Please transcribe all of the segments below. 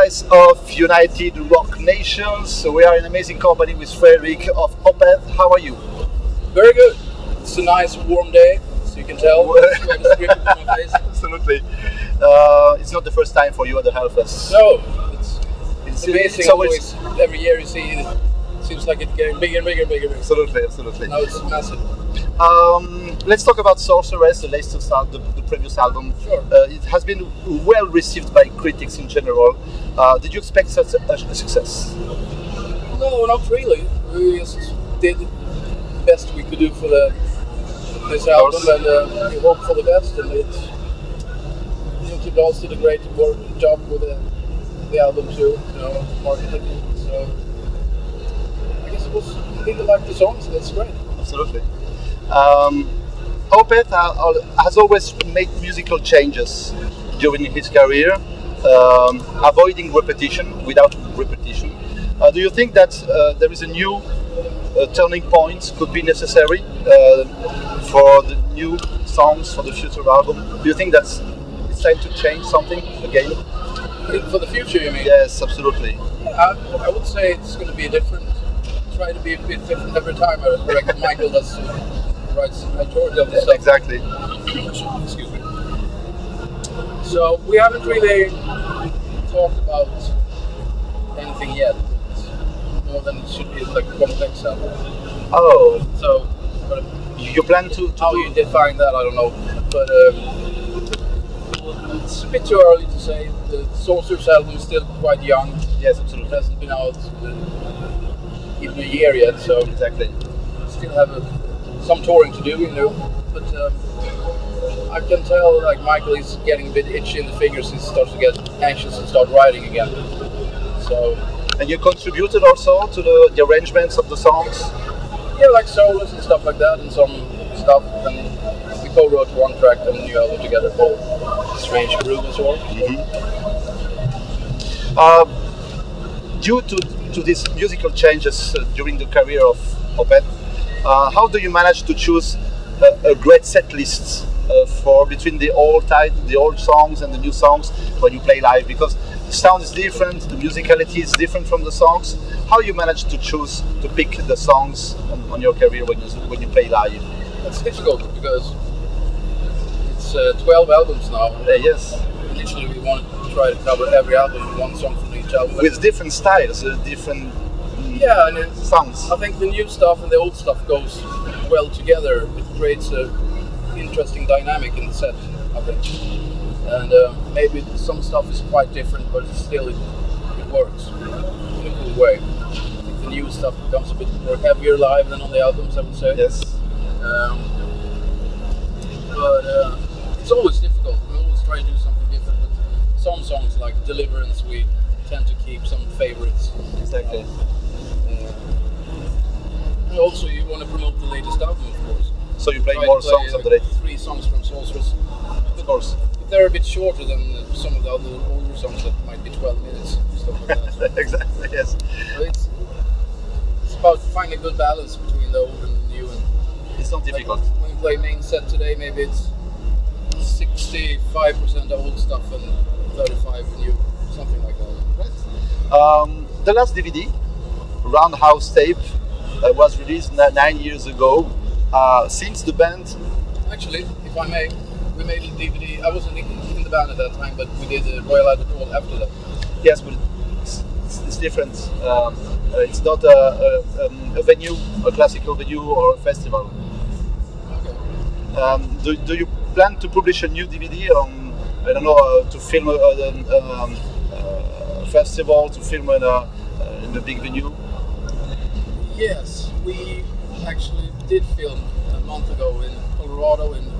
guys of United Rock Nations. So we are in amazing company with Fredrik of Opeth. How are you? Very good. It's a nice warm day, so you can tell. Absolutely. Uh, it's not the first time for you at the Hellfest. No, it's, it's amazing. It's always, every year you see it seems like it's getting bigger and bigger and bigger. Absolutely, absolutely. Now it's massive. Um, let's talk about Sorceress, the latest album, the, the, previous album. Sure. Uh, it has been well received by critics in general. Uh, did you expect such a, a, success? No, not really. We just did the best we could do for the this album, and uh, we hope for the best. And it, Nuclear Blast did a great work job with the, the album too, you know, marketing. So I guess it was people like the songs. That's great. Absolutely. Um, Opeth has always made musical changes during his career, um, avoiding repetition without repetition. Uh, do you think that uh, there is a new uh, turning point could be necessary uh, for the new songs for the future album? Do you think that it's time to change something again? For the future, you mean? Yes, absolutely. I, I would say it's going to be different. Try to be a bit different every time. I reckon Mikael does writes majority of the stuff. Exactly. Excuse me. So we haven't really talked about anything yet. More than it should be like a complex album. Oh. So, but you plan to, to how do... you define that? I don't know, but. Um, it's a bit too early to say. The Sorceress album is still quite young. Yes, absolutely. It hasn't been out uh, even a year yet, so exactly. Still have a some touring to do, you know. But um, I can tell like Mikael is getting a bit itchy in the fingers. He starts to get anxious and start writing again. So. And you contributed also to the, the arrangements of the songs. Yeah, like solos and stuff like that, and some stuff. And we co-wrote one track on the new album together called "Strange Brew" as well. Mm-hmm. Uh, due to to these musical changes uh, during the career of Opeth, uh, how do you manage to choose a, a great set list uh, for between the old type, the old songs and the new songs when you play live? Because the sound is different, the musicality is different from the songs. How you manage to choose to pick the songs on, on your career when you when you play live? It's difficult because it's uh, 12 albums now. yes. Initially, we want to try to cover every album, one song from each album. With different styles, uh, different yeah, and it sounds. I think the new stuff and the old stuff goes well together. It creates a interesting dynamic in the set. I think, and uh, maybe some stuff is quite different, but still it, it works in a cool way. I think the new stuff becomes a bit more heavier live than on the albums. I would say. Yes. Um, but uh, it's always difficult. We always try to do something different. But some songs like Deliverance, we tend to keep some favorites. Exactly. And also, you want to promote the latest album, of course. So you play more play, songs uh, on the latest? Three songs from Sorceress. Of course. But they're a bit shorter than some of the other older songs that might be 12 minutes. Stuff like that. exactly, yes. So it's, it's about finding a good balance between the old and the new. And it's not difficult. Like when you play main set today, maybe it's 65% old stuff and 35 new, something like that. Right. Um, the last DVD, Roundhouse Tape, uh, was released nine years ago. Uh, since the band, actually, if I may, we made a DVD. I wasn't in the band at that time, but we did a Royal Albert Hall after that. Yes, but it's, it's different. Um, uh, it's not a, a, um, a, venue, a classical venue, or a festival. Okay. Um, do, do you plan to publish a new DVD on, I don't know, uh, to film a, a, um, a, festival, to film in a, in a big venue? Yes, we actually did film a month ago in Colorado in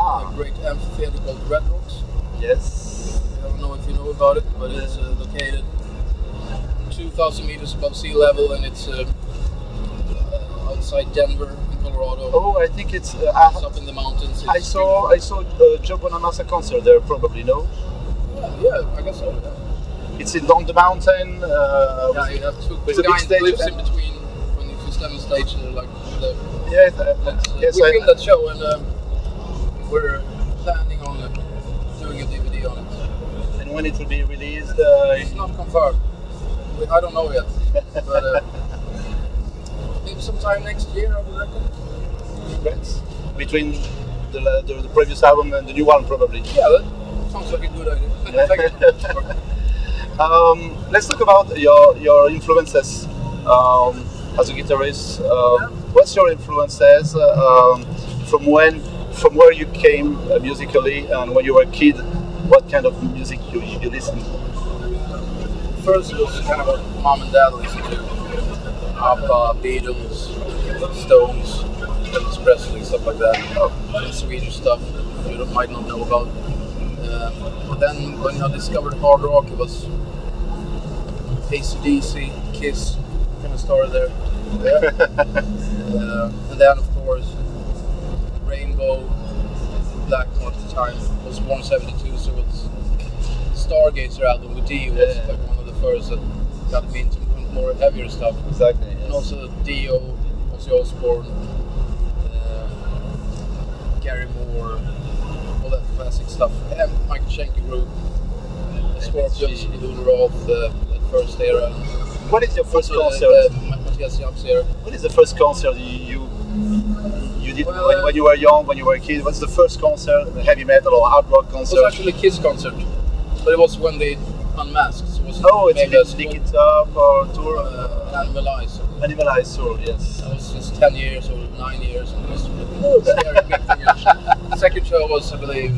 ah. a great amphitheater called Red Rocks. Yes. I don't know if you know about it, but it's uh, located 2,000 meters above sea level and it's uh, outside Denver in Colorado. Oh, I think it's, uh, it's up in the mountains. It's I saw beautiful. I saw uh, Joe Bonamassa concert there, probably no. Yeah, yeah I guess so. Yeah. It's in, on the mountain. Uh, yeah, you have two big lives in between stage like the yeah uh, yes, we I, filmed that show and um, we're planning on uh, doing a DVD on it. And when it will be released? Uh, It's not confirmed. We- I don't know yet. but uh, maybe sometime next year, I would reckon. Great. Between the, the, the previous album and the new one, probably. Yeah, that sounds like a good idea. Um, let's talk about your your influences um, as a guitarist. Um, What's your influences uh, um, from when, from where you came uh, musically, and when you were a kid? What kind of music you you listen? First, it was kind of what mom and dad listened to. ABBA, Beatles, Stones, Elvis Presley, stuff like that. Some Swedish stuff you don't- might not know about. Um, but then when I discovered hard rock, it was ACDC, Kiss, kind of started there. uh, and then, of course, Rainbow, Blackmore at the time was born 72, so it's Stargazer album with Dio was Yeah. like one of the first that got me into more heavier stuff. Exactly. And also Dio, Ozzy Osbourne, uh, Gary Moore, all that classic stuff. And Michael Schenker group, the Scorpions. Uli Roth, uh, that first era. What is your first concert? uh, What is the first concert you you, did Well, when, when you were young, when you were a kid? What's the first concert, heavy metal or hard rock concert? It was actually a Kiss concert, but it was when they unmasked. So it was oh, it's a Lick It Up or tour. Uh, uh, Animalize. Animalized Tour, yes. I was just 10 years or 9 years and it was scary big. The second show was, I believe,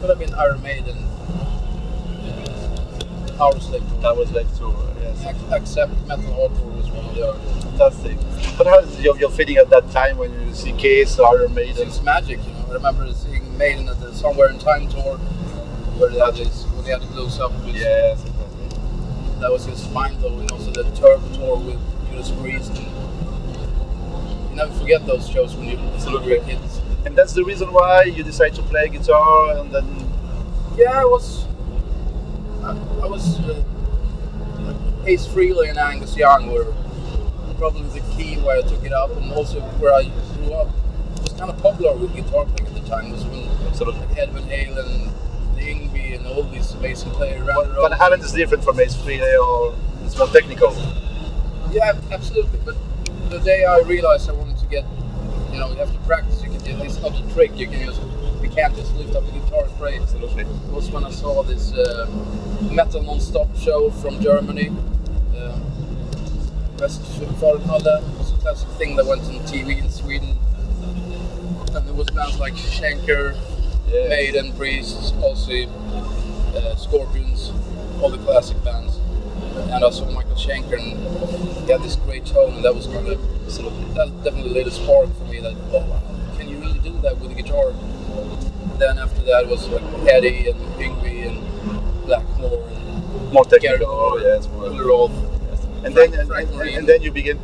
could have been Iron Maiden. That was like tour, yes. Accept Metal Hardcore was one of the. Fantastic. But how is your, your feeling at that time when you see Kiss or Iron Maiden? It's magic, you know. I remember seeing Maiden at the Somewhere in Time tour where they had this, when they had to close up. With, Yes. That was just mind blowing. Also, the Turbo tour with Judas Priest. You never forget those shows when you were kids. And that's the reason why you decide to play guitar and then Yeah, I was. I, was. Uh, Ace Frehley and Angus Young were probably the key where I took it up, and also where I grew up. It was kind of popular with guitar playing at the time. Was when Absolutely. like Ed Van and the and all these amazing players around But road. Halen is different from Ace Frehley or it's more technical. Yeah, absolutely. But the day I realized I wanted to get, you know, you have to practice. You can. It's not a trick. You can just. You can't just lift up a guitar and play. Absolutely. was when I saw this uh, metal non-stop show from Germany. Uh, Westfalen was a classic thing that went on TV in Sweden. And there was bands like Schenker, Yeah. Maiden, Priest, Ozzy, uh, Scorpions, all the classic bands. And I saw Michael Schenker and he had this great tone and that was kind of Absolutely. that definitely lit a spark for me that oh can you really do that with a guitar? And then after that was like Eddie and Yngwie and Blackmore and More technical. Moore, yes. More. Uli Roth. And then Frank- and, Frank and, and then you begin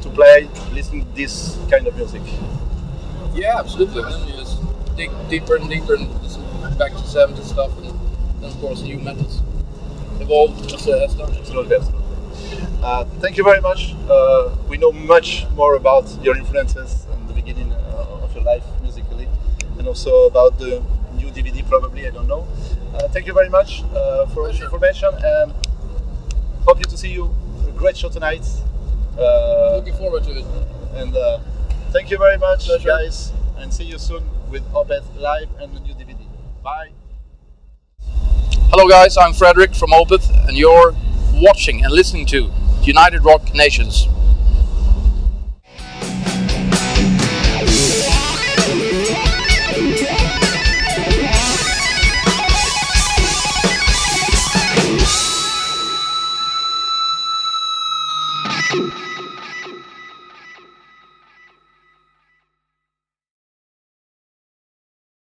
to play, listening to this kind of music. Yeah, absolutely. Then you just dig deeper and deeper and listen back to 70s stuff and then of course new metals. Evolved as done. Absolutely, absolutely. Uh, thank you very much. Uh, we know much more about your influences and the beginning uh, of your life and also about the new DVD. Probably, I don't know. Uh, thank you very much uh, for all the information, and hope you to see you. A great show tonight. Uh, Looking forward to it. and uh, thank you very much, Pleasure. guys, and see you soon with Opeth live and the new DVD. Bye. Hello guys, I'm Fredrik from Opeth and you're watching and listening to United Rock Nations.